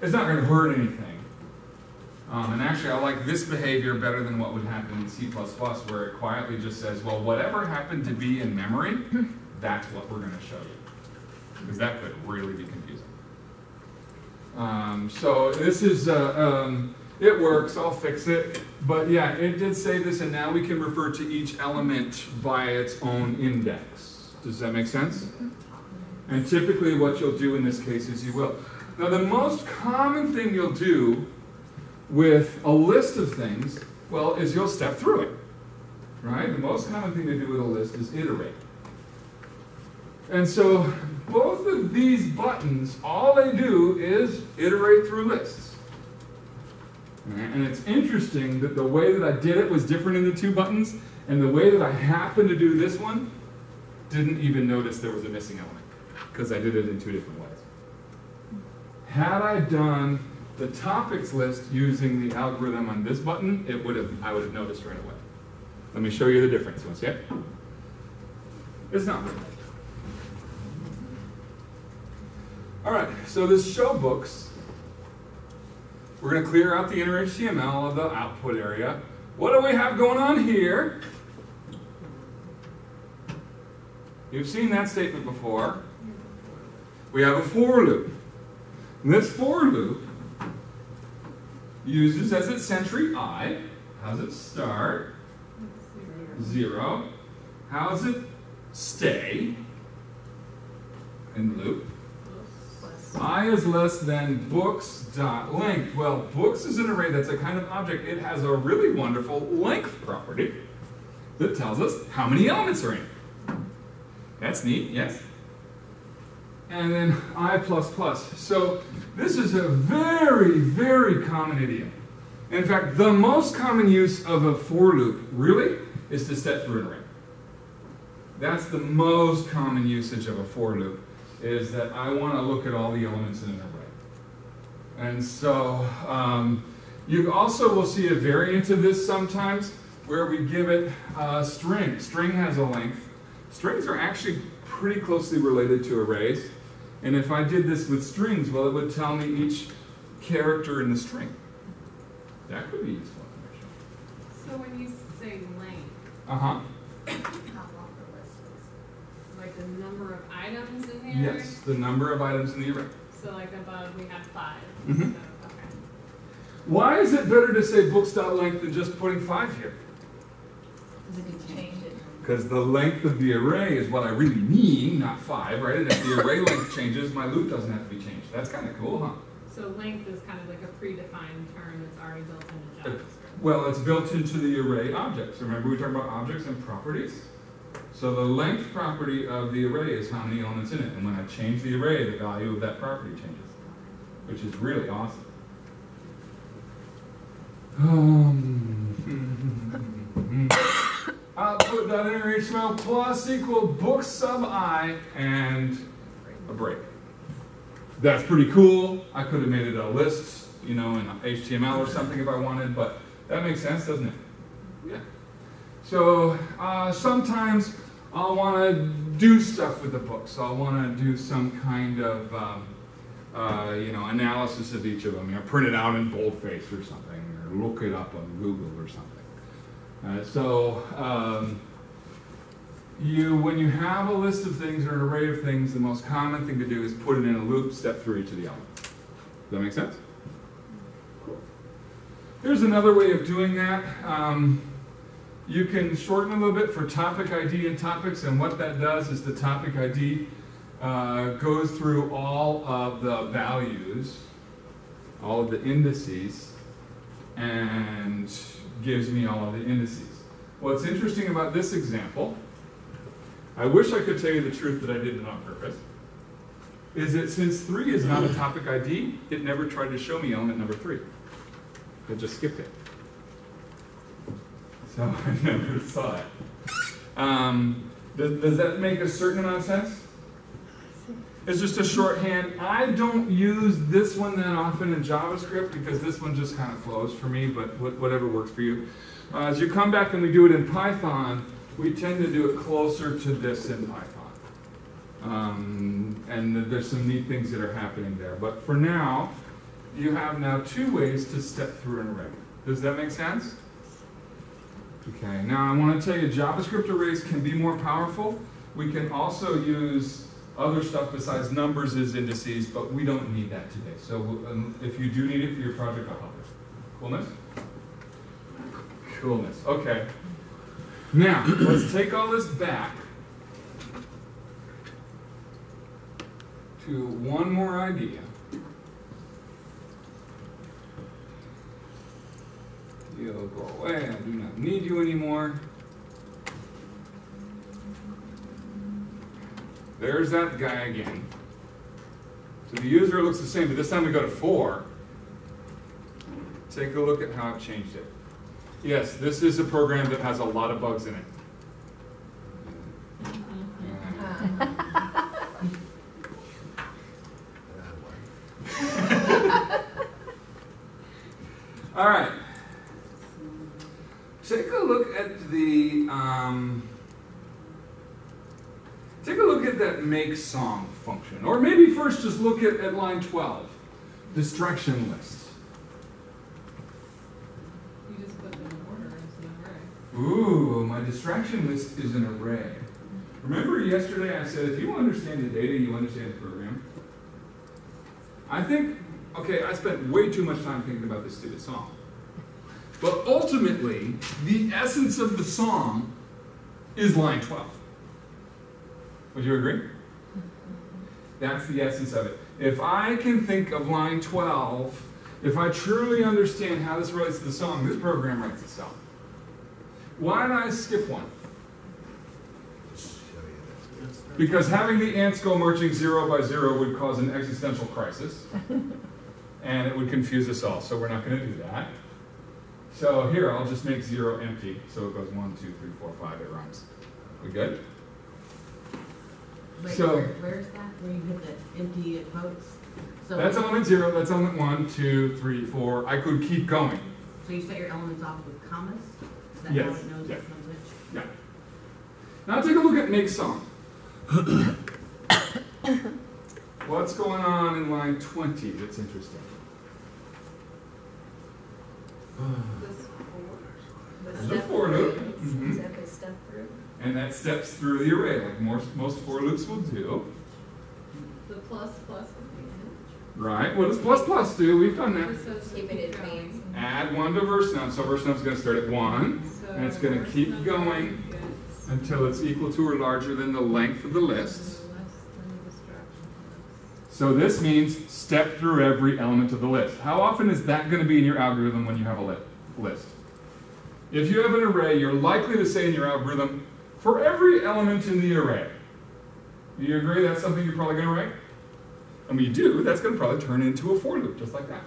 It's not going to hurt anything. Um, and actually, I like this behavior better than what would happen in C++, where it quietly just says, well, whatever happened to be in memory, that's what we're going to show you. Because that could really be confusing. Um, so this is, uh, um, it works, I'll fix it. But yeah, it did say this, and now we can refer to each element by its own index. Does that make sense? And typically what you'll do in this case is you will. Now the most common thing you'll do with a list of things, well, is you'll step through it. Right? The most common thing to do with a list is iterate. And so both of these buttons, all they do is iterate through lists. And it's interesting that the way that I did it was different in the two buttons, and the way that I happened to do this one didn't even notice there was a missing element, because I did it in two different. Had I done the topics list using the algorithm on this button, it would have I would have noticed right away. Let me show you the difference. You want to see it? It's not All right, so this show books, we're going to clear out the inner HTML of the output area. What do we have going on here? You've seen that statement before. We have a for loop. And this for loop uses as its entry i. How does it start? Zero. How does it stay in loop? i is less than books dot length. Well, books is an array that's a kind of object. It has a really wonderful length property that tells us how many elements are in it. That's neat, yes? And then i plus plus. So this is a very, very common idiom. In fact, the most common use of a for loop, really, is to step through an array. That's the most common usage of a for loop is that I want to look at all the elements in an array. And so um, you also will see a variant of this sometimes where we give it a string. String has a length. Strings are actually pretty closely related to arrays. And if I did this with strings, well, it would tell me each character in the string. That could be useful information. So when you say length, Uh-huh. like the number of items in the array? Yes, the number of items in the array. So like above, we have five. Mhm. So, okay. Why is it better to say books.length than just putting five here? Because it can change it. Because the length of the array is what I really mean, not five, right? And if the array length changes, my loop doesn't have to be changed. That's kind of cool, huh? So length is kind of like a predefined term that's already built into JavaScript. Well, it's built into the array objects. Remember we talked about objects and properties? So the length property of the array is how many elements in it. And when I change the array, the value of that property changes, which is really awesome. Um, plus equal book sub i and a break. That's pretty cool. I could have made it a list, you know, in HTML or something if I wanted, but that makes sense, doesn't it? Yeah. So uh, sometimes I'll want to do stuff with the book. So I'll want to do some kind of, um, uh, you know, analysis of each of them. You know, print it out in boldface or something, or look it up on Google or something. Uh, so um, you, when you have a list of things or an array of things, the most common thing to do is put it in a loop, step through each of the elements. Does that make sense? Cool. Here's another way of doing that. Um, you can shorten a little bit for topic ID and topics, and what that does is the topic ID uh, goes through all of the values, all of the indices, and gives me all of the indices. What's interesting about this example, I wish I could tell you the truth that I did it on purpose, is that since 3 is not a topic ID, it never tried to show me element number 3. It just skipped it. So I never saw it. Um, does, does that make a certain amount of sense? It's just a shorthand. I don't use this one that often in JavaScript because this one just kind of flows for me, but whatever works for you. Uh, as you come back and we do it in Python, we tend to do it closer to this in Python. Um, and there's some neat things that are happening there. But for now, you have now two ways to step through an array. Does that make sense? Okay, now I want to tell you JavaScript arrays can be more powerful. We can also use other stuff besides numbers as indices, but we don't need that today. So um, if you do need it for your project, I'll help you. Coolness? Coolness. Okay. Now, let's take all this back to one more idea. You'll go away, I do not need you anymore. There's that guy again. So the user looks the same, but this time we go to four. Take a look at how I've changed it. Yes, this is a program that has a lot of bugs in it. All right. Take a look at the um, take a look at that make song function, or maybe first just look at, at line twelve, distraction list. You just put them in order as an array. Ooh, my distraction list is an array. Remember yesterday I said if you understand the data, you understand the program. I think, okay, I spent way too much time thinking about this stupid song. But ultimately, the essence of the song is line 12. Would you agree? That's the essence of it. If I can think of line 12, if I truly understand how this relates to the song, this program writes itself. Why did I skip one? Because having the ants go marching zero by zero would cause an existential crisis. and it would confuse us all, so we're not going to do that. So here, I'll just make zero empty, so it goes one, two, three, four, five, it rhymes. We good? Wait, So- where, where's that, where you hit the empty quotes? So That's element zero, that's element one, two, three, four. I could keep going. So you set your elements off with commas? Is that how Yes, it knows yeah. which one's which? Yeah. Now take a look at make song. What's going on in line 20 that's interesting? This four. There's a for loop. Mhm. Exactly, step through. And that steps through the array, like most, most for loops will do. The plus plus would be Right? What does plus plus do? We've done that. It Keep it advanced. Add one to verse noun. So verse noun's going to start at one So and it's gonna keep going until it's equal to or larger than the length of the list. So this means step through every element of the list. How often is that going to be in your algorithm when you have a li- list? If you have an array, you're likely to say in your algorithm, for every element in the array. Do you agree that's something you're probably going to write? And when you do, that's going to probably turn into a for loop, just like that.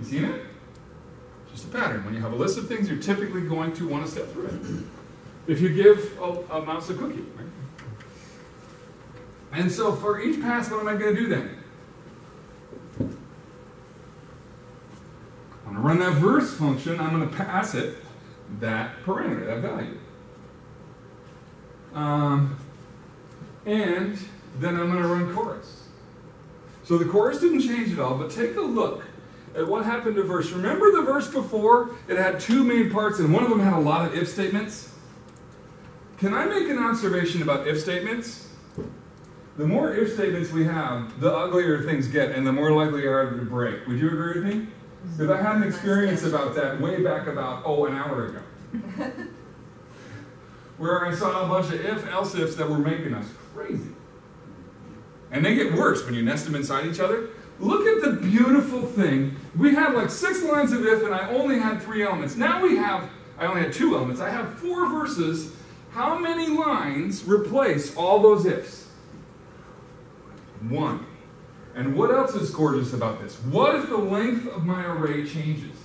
You seen it? Just a pattern. When you have a list of things, you're typically going to want to step through it. If you give a, a mouse a cookie, right? And so for each pass, what am I going to do then? I'm going to run that verse function. I'm going to pass it that parameter, that value. Um, and then I'm going to run chorus. So the chorus didn't change at all, but take a look at what happened to verse. Remember the verse before? It had two main parts, and one of them had a lot of if statements. Can I make an observation about if statements? The more if statements we have, the uglier things get, and the more likely they are to break. Would you agree with me? Because I had an mm-hmm. experience about that way back about, oh, an hour ago. Where I saw a bunch of if else ifs that were making us crazy. And they get worse when you nest them inside each other. Look at the beautiful thing. We had like six lines of if, and I only had three elements. Now we have, I only had two elements. I have four verses. How many lines replace all those ifs? One. And what else is gorgeous about this? What if the length of my array changes?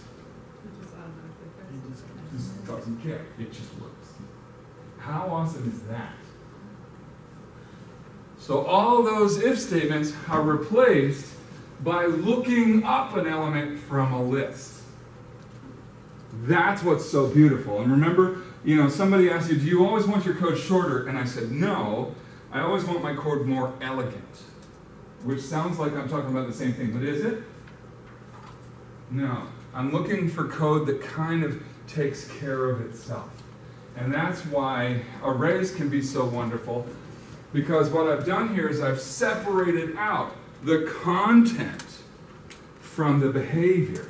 It just doesn't care. It just works. How awesome is that? So all those if statements are replaced by looking up an element from a list. That's what's so beautiful. And remember, you know, somebody asked you, do you always want your code shorter? And I said, no, I always want my code more elegant. Which sounds like I'm talking about the same thing, but is it? No, I'm looking for code that kind of takes care of itself. And that's why arrays can be so wonderful, because what I've done here is I've separated out the content from the behavior.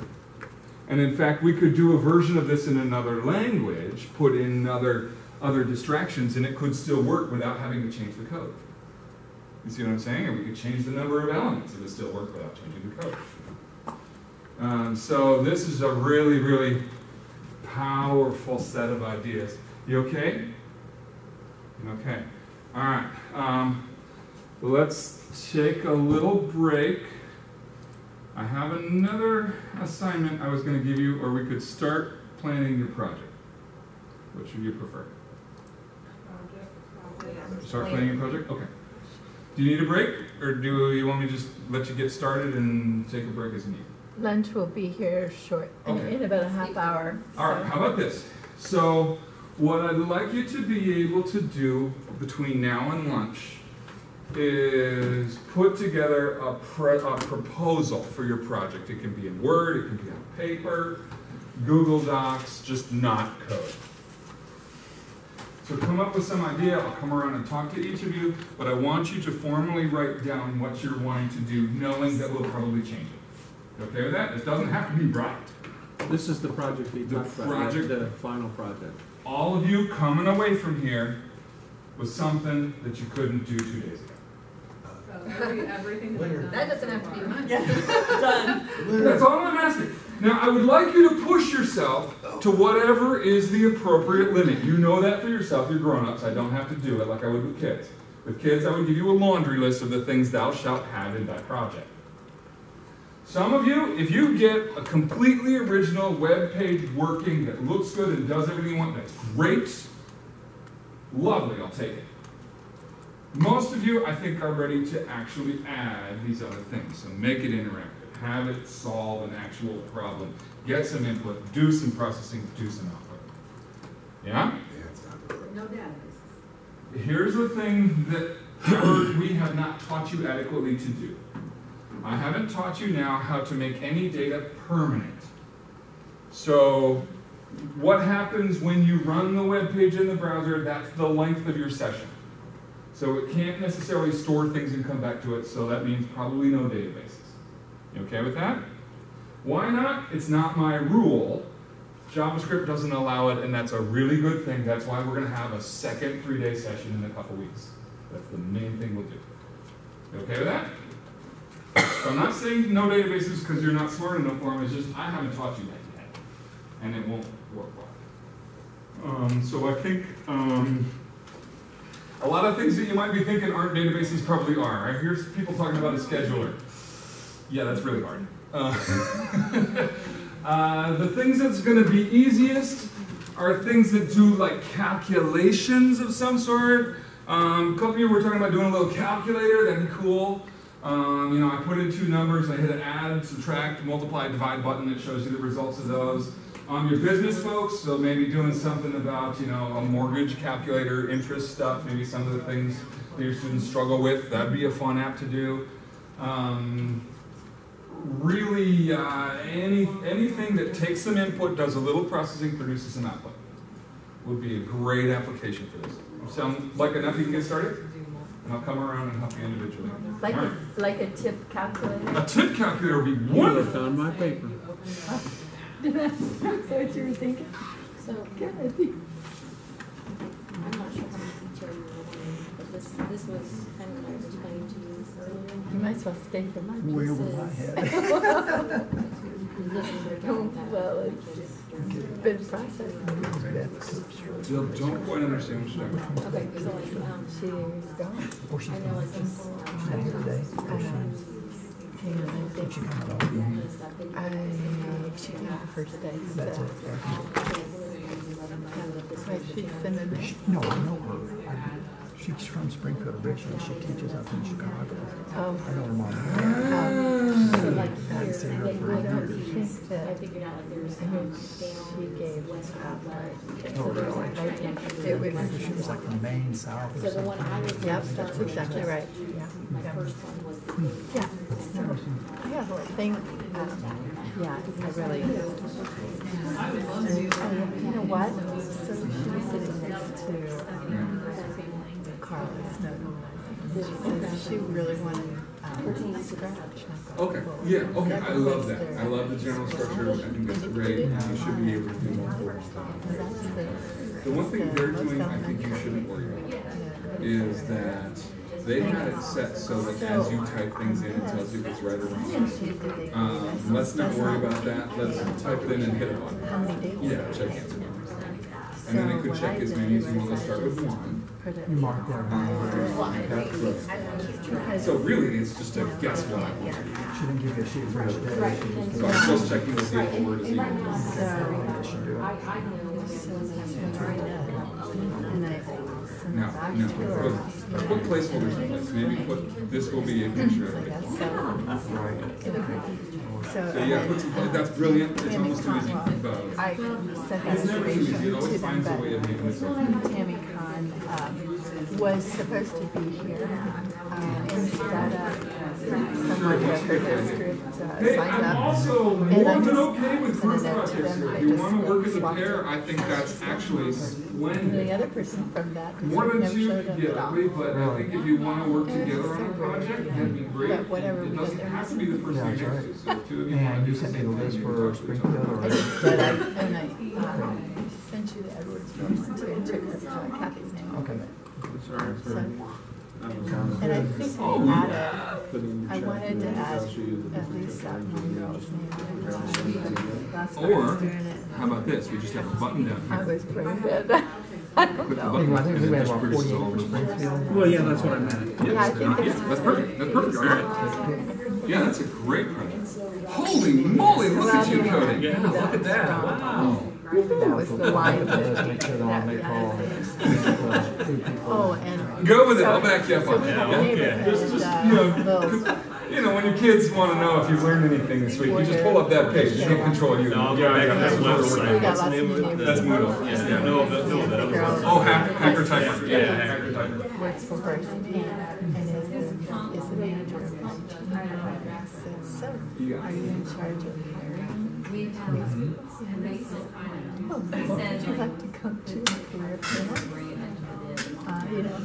And in fact, we could do a version of this in another language, put in other, other distractions, and it could still work without having to change the code. You see what I'm saying? And we could change the number of elements, it would still work without changing the code. Um, so this is a really, really powerful set of ideas. You okay? Okay. All right. Um, let's take a little break. I have another assignment I was going to give you, or we could start planning your project. Which would you prefer? Start planning your project? Okay. Do you need a break, or do you want me to just let you get started and take a break as you need? Lunch will be here short, in, Okay. in about a half hour. All right, so- how about this? So, what I'd like you to be able to do between now and lunch is put together a, pre- a proposal for your project. It can be in Word, it can be on paper, Google Docs, just not code. So come up with some idea, I'll come around and talk to each of you, but I want you to formally write down what you're wanting to do, knowing that we'll probably change it. You okay with that? It doesn't have to be right. This is the project we The talked about, project- the final project. All of you coming away from here with something that you couldn't do two days ago. So every- everything that. That doesn't have to be so far. much. Done. That's all I'm asking. Now, I would like you to push yourself to whatever is the appropriate limit. You know that for yourself. You're grown ups. I don't have to do it like I would with kids. With kids, I would give you a laundry list of the things thou shalt have in that project. Some of you, if you get a completely original web page working that looks good and does everything you want, that's great. Lovely, I'll take it. Most of you, I think, are ready to actually add these other things. So make it interactive, have it solve an actual problem, get some input, do some processing, do some output. Yeah? No databases. Here's the thing that we have not taught you adequately to do. I haven't taught you now how to make any data permanent. So, what happens when you run the web page in the browser? That's the length of your session. So, it can't necessarily store things and come back to it, so that means probably no databases. You okay with that? Why not? It's not my rule. JavaScript doesn't allow it, and that's a really good thing. That's why we're going to have a second three day session in a couple weeks. That's the main thing we'll do. You okay with that? So I'm not saying no databases because you're not smart enough for them. It's just I haven't taught you that yet, and it won't work well. Um, so I think um, a lot of things that you might be thinking aren't databases probably are. I hear people talking about a scheduler. Yeah, that's really hard. Uh, uh, the things that's going to be easiest are things that do like calculations of some sort. Um, a couple of you were talking about doing a little calculator. That'd be cool. Um, you know, I put in two numbers. I hit an add, subtract, multiply, divide button that shows you the results of those. Um, your business folks, so maybe doing something about you know a mortgage calculator, interest stuff. Maybe some of the things that your students struggle with. That'd be a fun app to do. Um, really uh, any anything that takes some input, does a little processing, produces some output would be a great application for this. Sound like enough you can get started? And I'll come around and help you individually. Like All right. a, like a tip calculator. A tip calculator would be You would have wonderful. found my paper. Is that what you were thinking? So, Good. I'm not sure how much detail you were wanting, but this, this was kind of what I was explaining to you earlier. You might as well stay for lunch. Way over my head. Well, it's been processed. Still don't quite understand what you're talking about. Okay, so like, um, She's gone. Oh, she's I know like this. Had a good day. Hang on, I think She came out all evening. I, she came the first day, so. That's it. Right, she's sending it. No, I know her. I- She's from Springfield originally. She teaches up in Chicago. Oh. I know her mom. Um, So like I here, see her they for would years. I think that figured out like there's And um, then she gave west, up, west. Oh, really? It it was- was, She was like from Maine south So the one I was. something. yep, that's exactly right, yeah. My first one was the. Yeah, so, I have a thing, yeah, I really. And you know what? So she was sitting next to, um, Carla Snowden. And she said she really wanted, Okay, yeah, okay, I love that. I love the general structure. I think that's great. You should be able to do multiple. That's the. One thing they're doing, I think you shouldn't worry about, is that they had it set so that as you type things in, it tells you if it's right or wrong. Um, let's not worry about that. Let's type it in and hit it days? Yeah, check it. And then it could check as many as you want. Let's start with one. Put it- You marked there. Because- So really, it's just a guess what I want. She didn't give you a sheet for each day. She just So I'm just checking to see if the word is equal. So, should so that's what I did. And I sent Now, now, to put, her. put placeholders in place. Maybe put, this will be a picture of it. Guess so. So. So yeah, put some, that's brilliant. It's almost too easy. But I sent that it's information to them, finds a way of but making it so. Tammy Khan, um, was supposed to be here. Um, instead of someone uh, Hey, I'm up. also And I than just okay with to them. I you wanna work as a pair. I think that's actually And the other person from that More than never two, showed up yeah, but I think if you wanna work together on a project, that'd be great. But whatever It doesn't have to be the person to, so if two of you wanna do you sent me the list you for each Springfield or? I, I, um, sent you the Edwardsville one too, and took to Kathy's name. Okay. Sorry. And I think Oh, I added, putting I wanted to here, add you at least that one kinds girl's of name. Last time I Or, was it, how about this? We just have a button down I here. was brain dead. I don't Click the button I and it just about produces all forty-eight of for them. Springfield. Well, yeah, that's what I meant. Yeah, I think uh, Yeah, it's. that's perfect. That's perfect. All right. Yeah, that's a great project. Holy moly, look at you coding. Yeah, look at that. Wow. That was the line that, Let's make sure they don't that, make call. that, Two people. oh, and. Go with it. I'll back you up on that. have Yeah. neighborhood, Just, just, uh, you know, You know, when your kids want to know if you've learned anything this week, you just pull up that page. You can't control you. No, I'll Yeah, go back yeah, on that what we're We working website. on. got What's the name of of it? That's. Moodle. Yeah, yeah, no, that, no, that was. Oh, hack, hacker typer. Yeah. hacker typer. works for First and is the, manager of my team. I so, are you in charge of Oh, would you like to come to? Uh, you know,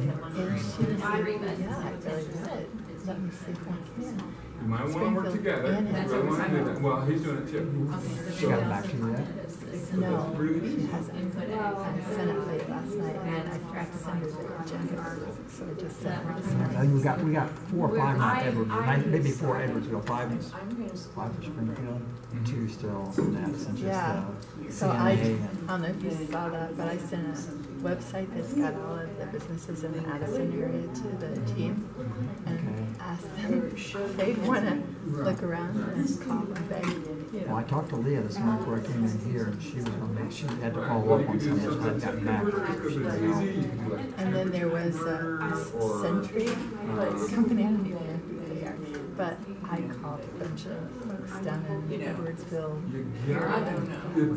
yeah, I really would. Let me see if I can. You might want to work together. You really want to do that. Well, he's doing it too. She got back to you yet? No, she hasn't. I sent it late last night and I forgot to send her the agenda. So I just sent her this I morning. think we got, we got four or five now Edwards, nine- maybe four Edwardsville, five, five for Springfield, mm-hmm. two still in that since it's Yeah, the so I, I CNA and. don't know if you saw that, but I sent a website that's got all of the businesses in the Addison area to the team. Mm-hmm. And asked them if they'd wanna look around and call them back, you Well, I talked to Leah this morning before I came in here, and she was gonna make, she had to follow up on some of this, hadn't gotten back. Because it's easy, you can do like And then there was uh, a Century, like, company, I don't even know who they are. But I called a bunch of folks down in Edwardsville. You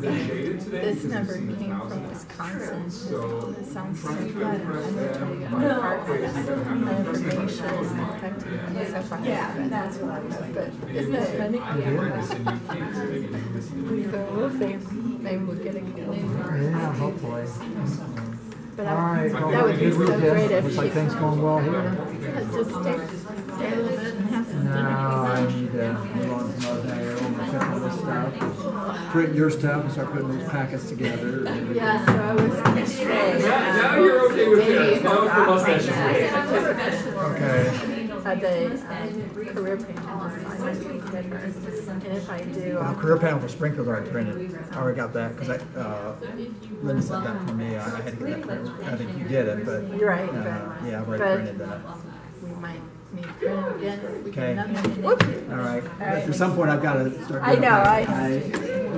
get the shaded today This because number it's came from. Wisconsin. So, This sounds so good. I'm impress gonna tell you them my by part ways of you can have that them information just and effective so far. That's what I was, but isn't it funny? This and you can't say you can listen to So we'll see, maybe we'll get a couple more. Yeah, hopefully. But All I, well, that would be so great if Looks like things going well here. just stay, stay a little bit and have some No, I need to move on to another thing, I'm gonna check on this stuff. Print your stuff and start putting these packets together. Yeah, so I was gonna say. Now um, you're okay with maybe this. Now it's the mustache. Okay. Uh, the um, career panel assignment we did. And if I do, Well, I'll career panel for Springfield already printed. I already got that, cause I, uh, Linda sent that for me, I I had to get that printed. I think you did it, but. You're right, uh, but- Yeah, I've already but- printed that. we might need to print again. if we get Okay. All right. at some point I've gotta start. I know, it. I-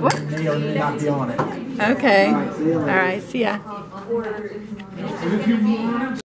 I may or may not be on it. Okay, all right, see ya.